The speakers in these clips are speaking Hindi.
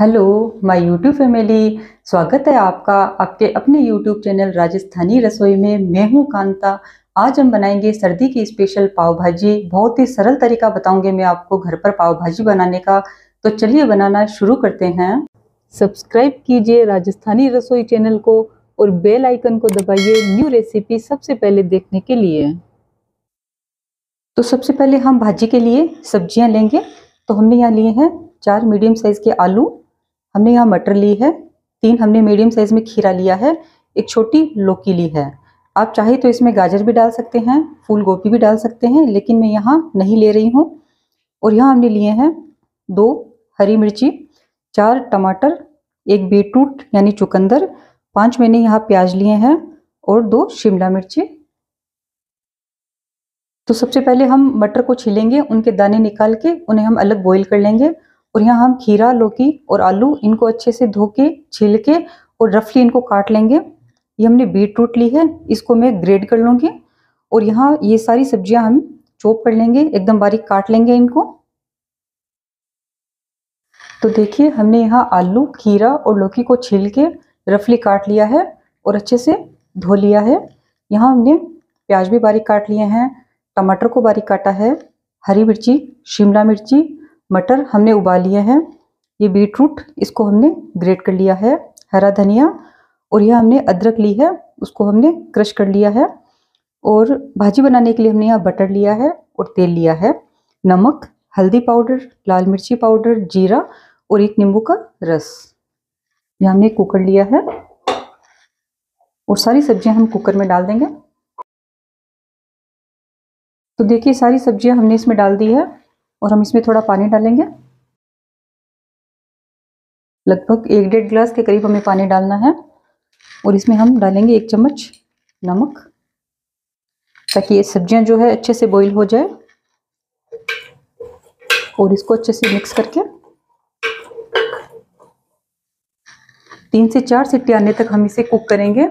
Hello, my YouTube family. स्वागत है आपका आपके अपने यूट्यूब चैनल राजस्थानी रसोई में। मैं हूँ कांता। आज हम बनाएँगे सर्दी की स्पेशल पाव भाजी। बहुत ही सरल तरीका बताऊँगे मैं आपको घर पर पाव भाजी बनाने का। तो चलिए बनाना शुरू करते हैं। सब्सक्राइब कीजिए राजस्थानी रसोई चैनल को और बेल आइकन को दबाइए न्यू रेसिपी सबसे पहले देखने के लिए। तो सबसे पहले हम भाजी के लिए सब्ज़ियाँ लेंगे। तो हमने यहाँ लिए हैं चार मीडियम साइज़ के आलू हमने यहाँ मटर ली है, तीन हमने मीडियम साइज़ में खीरा लिया है, एक छोटी लौकी ली है। आप चाहे तो इसमें गाजर भी डाल सकते हैं, फूल गोभी भी डाल सकते हैं, लेकिन मैं यहाँ नहीं ले रही हूँ। और यहाँ हमने लिए हैं दो हरी मिर्ची, चार टमाटर, एक बीटरूट यानी चुकंदर, पाँच मैंने यहाँ प्याज लिए हैं और दो शिमला मिर्ची। तो सबसे पहले हम मटर को छीलेंगे, उनके दाने निकाल के उन्हें हम अलग बॉईल कर लेंगे। और यहाँ हम खीरा, लौकी और आलू इनको अच्छे से धो के छील के और रफली इनको काट लेंगे। ये हमने बीट रूट ली है, इसको मैं ग्रेड कर लूँगी। और यहाँ ये सारी सब्ज़ियाँ हम चॉप कर लेंगे, एकदम बारीक काट लेंगे इनको। तो देखिए, हमने यहाँ आलू, खीरा और लौकी को छील के रफली काट लिया है और अच्छे से धो लिया है। यहाँ हमने प्याज भी बारीक काट लिए हैं, टमाटर को बारीक काटा है, हरी मिर्ची, शिमला मिर्ची मटर हमने उबाल लिया है। ये बीट रूट इसको हमने ग्रेट कर लिया है, हरा धनिया, और यह हमने अदरक ली है, उसको हमने क्रश कर लिया है, और भाजी बनाने के लिए हमने यहाँ बटर लिया है और तेल लिया है, नमक, हल्दी पाउडर, लाल मिर्ची पाउडर, जीरा और एक नींबू का रस। यहाँ हमने कुकर लिया है, और सारी सब्ज़ियाँ हम कुकर में डाल देंगे। तो देखिए, सारी सब्ज़ियाँ हमने इसमें डाल दी है। और हम इसमें थोड़ा पानी डालेंगे। लगभग एक डेढ़ गिलास के करीब हमें पानी डालना है और इसमें हम डालेंगे एक चम्मच नमक, ताकि ये सब्ज़ियाँ जो है अच्छे से बॉईल हो जाए। और इसको अच्छे से मिक्स करके तीन से चार सीटी आने तक हम इसे कुक करेंगे।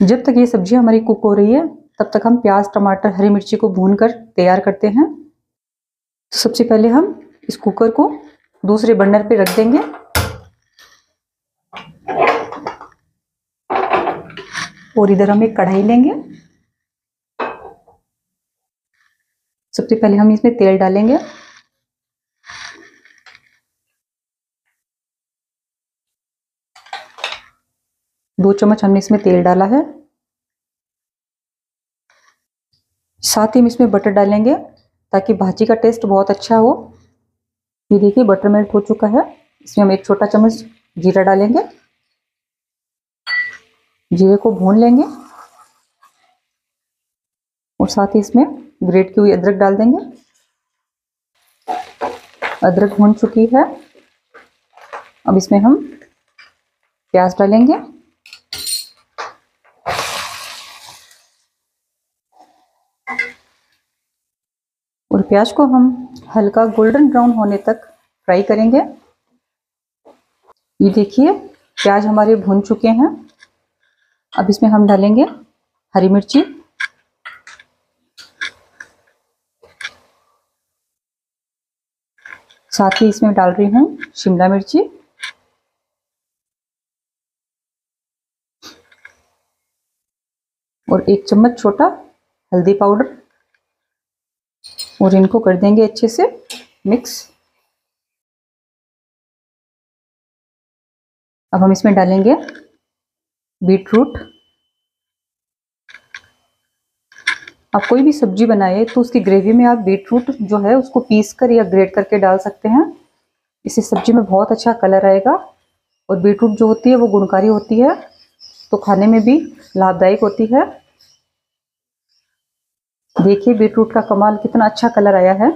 जब तक ये सब्ज़ी हमारी कुक हो रही है तब तक हम प्याज, टमाटर, हरी मिर्ची को भून कर तैयार करते हैं। तो सबसे पहले हम इस कुकर को दूसरे बर्नर पे रख देंगे। और इधर हम एक कढ़ाई लेंगे। सबसे पहले हम इसमें तेल डालेंगे। दो चम्मच हमने इसमें तेल डाला है। साथ ही हम इसमें बटर डालेंगे ताकि भाजी का टेस्ट बहुत अच्छा हो। ये देखिए बटर मेल्ट हो चुका है। इसमें हम एक छोटा चम्मच जीरा डालेंगे। जीरे को भून लेंगे। और साथ ही इसमें ग्रेट की हुई अदरक डाल देंगे। अदरक भून चुकी है। अब इसमें हम प्याज डालेंगे। और प्याज को हम हल्का गोल्डन ब्राउन होने तक फ्राई करेंगे। ये देखिए, प्याज हमारे भुन चुके हैं। अब इसमें हम डालेंगे हरी मिर्ची। साथ ही इसमें डाल रही हूँ शिमला मिर्ची। और एक चम्मच छोटा हल्दी पाउडर। और इनको कर देंगे अच्छे से मिक्स अब हम इसमें डालेंगे बीट रूट आप कोई भी सब्ज़ी बनाए तो उसकी ग्रेवी में आप बीट रूट जो है उसको पीस कर या ग्रेट करके डाल सकते हैं। इससे सब्ज़ी में बहुत अच्छा कलर आएगा और बीट रूट जो होती है वो गुणकारी होती है तो खाने में भी लाभदायक होती है। देखिए बीटरूट का कमाल कितना अच्छा कलर आया है।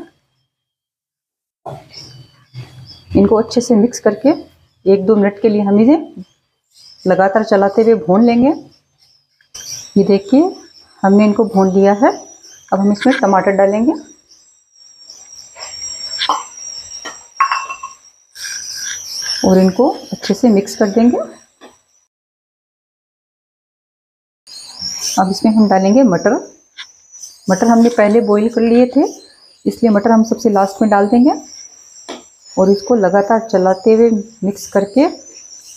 इनको अच्छे से मिक्स करके एक दो मिनट के लिए हम इसे लगातार चलाते हुए भून लेंगे। ये देखिए, हमने इनको भून लिया है। अब हम इसमें टमाटर डालेंगे। और इनको अच्छे से मिक्स कर देंगे। अब इसमें हम डालेंगे मटर। मटर हमने पहले बॉईल कर लिए थे, इसलिए मटर हम सबसे लास्ट में डाल देंगे और इसको लगातार चलाते हुए मिक्स करके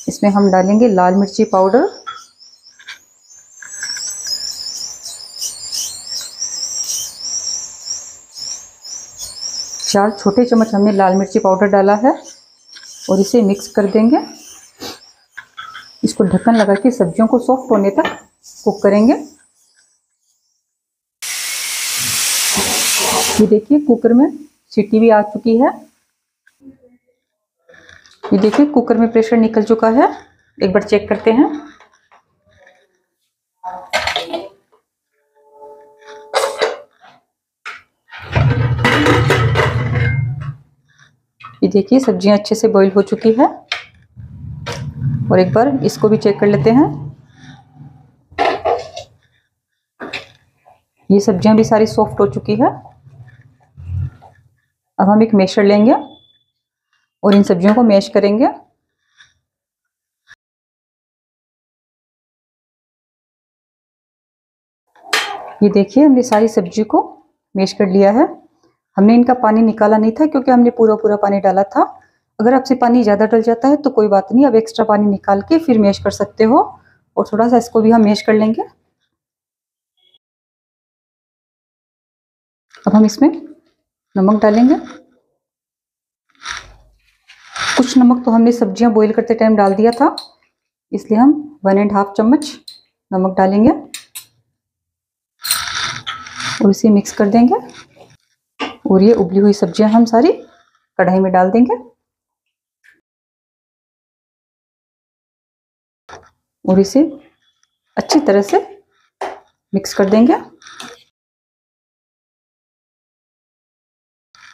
इसमें हम डालेंगे लाल मिर्ची पाउडर चार छोटे चम्मच हमने लाल मिर्ची पाउडर डाला है और इसे मिक्स कर देंगे। इसको ढक्कन लगा के सब्जियों को सॉफ्ट होने तक कुक करेंगे। ये देखिए, कुकर में सीटी भी आ चुकी है। ये देखिए, कुकर में प्रेशर निकल चुका है। एक बार चेक करते हैं। ये देखिए, सब्ज़ियाँ अच्छे से बॉईल हो चुकी है। और एक बार इसको भी चेक कर लेते हैं। ये सब्ज़ियाँ भी सारी सॉफ्ट हो चुकी है। अब हम एक मेशर लेंगे और इन सब्जियों को मैश करेंगे। ये देखिए, हमने सारी सब्ज़ी को मैश कर लिया है। हमने इनका पानी निकाला नहीं था क्योंकि हमने पूरा पूरा पानी डाला था। अगर आपसे पानी ज़्यादा डल जाता है तो कोई बात नहीं, अब एक्स्ट्रा पानी निकाल के फिर मैश कर सकते हो और थोड़ा सा इसको भी हम मैश कर लेंगे। अब हम इसमें नमक डालेंगे। कुछ नमक तो हमने सब्ज़ियाँ बॉईल करते टाइम डाल दिया था, इसलिए हम वन एंड हाफ़ चम्मच नमक डालेंगे। और इसे मिक्स कर देंगे। और ये उबली हुई सब्ज़ियाँ हम सारी कढ़ाई में डाल देंगे। और इसे अच्छी तरह से मिक्स कर देंगे।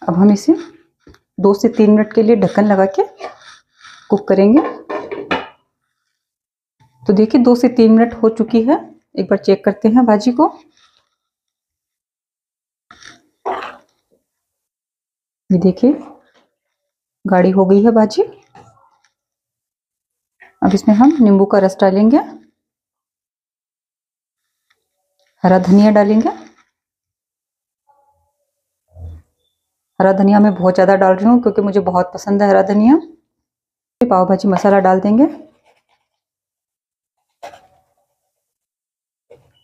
अब हम इसे दो से तीन मिनट के लिए ढक्कन लगा के कुक करेंगे। तो देखिए, दो से तीन मिनट हो चुकी है। एक बार चेक करते हैं भाजी को। ये देखिए, गाढ़ी हो गई है भाजी। अब इसमें हम नींबू का रस डालेंगे। हरा धनिया डालेंगे। हरा धनिया मैं बहुत ज़्यादा डाल रही हूँ क्योंकि मुझे बहुत पसंद है हरा धनिया। पाव भाजी मसाला डाल देंगे।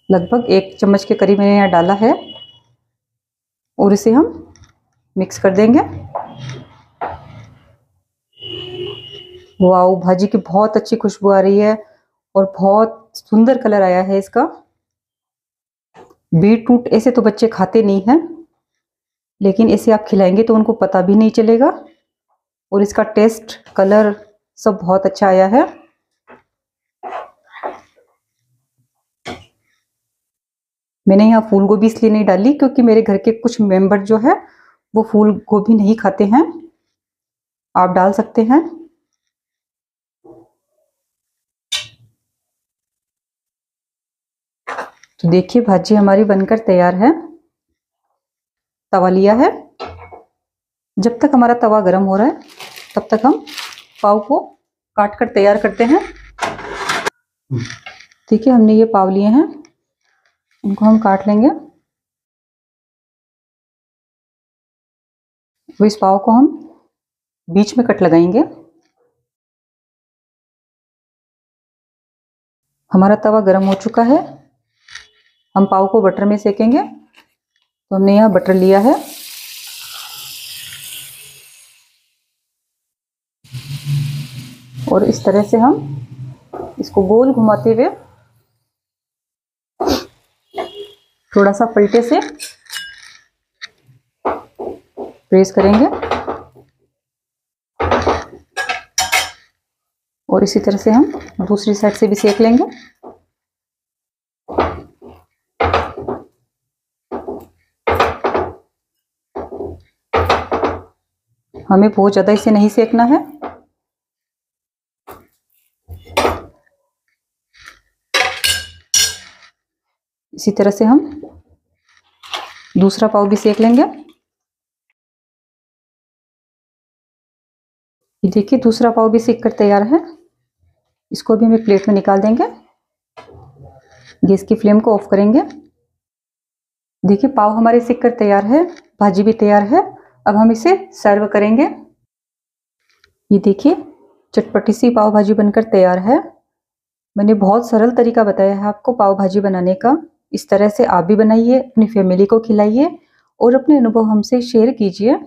लगभग एक चम्मच के करीब मैंने यहाँ डाला है। और इसे हम मिक्स कर देंगे। वाओ, भाजी की बहुत अच्छी खुशबू आ रही है और बहुत सुंदर कलर आया है इसका। बीट रूट ऐसे तो बच्चे खाते नहीं हैं। लेकिन इसे आप खिलाएँगे तो उनको पता भी नहीं चलेगा। और इसका टेस्ट, कलर सब बहुत अच्छा आया है। मैंने यहाँ फूल गोभी इसलिए नहीं डाली क्योंकि मेरे घर के कुछ मेंबर जो है, वो फूल गोभी नहीं खाते हैं। आप डाल सकते हैं। तो देखिए भाजी हमारी बनकर तैयार है। तवा लिया है। जब तक हमारा तवा गर्म हो रहा है, तब तक हम पाव को काट कर तैयार करते हैं। ठीक है हमने ये पाव लिए हैं। उनको हम काट लेंगे। तो इस पाव को हम बीच में कट लगाएँगे। हमारा तवा गर्म हो चुका है। हम पाव को बटर में सेकेंगे। तो हमने यहाँ बटर लिया है। और इस तरह से हम इसको गोल घुमाते हुए थोड़ा सा पलटे से प्रेस करेंगे। और इसी तरह से हम दूसरी साइड से भी सेक लेंगे। हमें बहुत ज़्यादा इसे नहीं सेकना है। इसी तरह से हम दूसरा पाव भी सेक लेंगे। ये देखिए, दूसरा पाव भी सेक कर तैयार है। इसको भी हम प्लेट में निकाल देंगे। गैस की फ्लेम को ऑफ़ करेंगे। देखिए, पाव हमारे सेक कर तैयार है, भाजी भी तैयार है। अब हम इसे सर्व करेंगे। ये देखिए, चटपटी सी पाव भाजी बनकर तैयार है। मैंने बहुत सरल तरीका बताया है आपको पाव भाजी बनाने का। इस तरह से आप भी बनाइए, अपनी फैमिली को खिलाइए और अपने अनुभव हमसे शेयर कीजिए।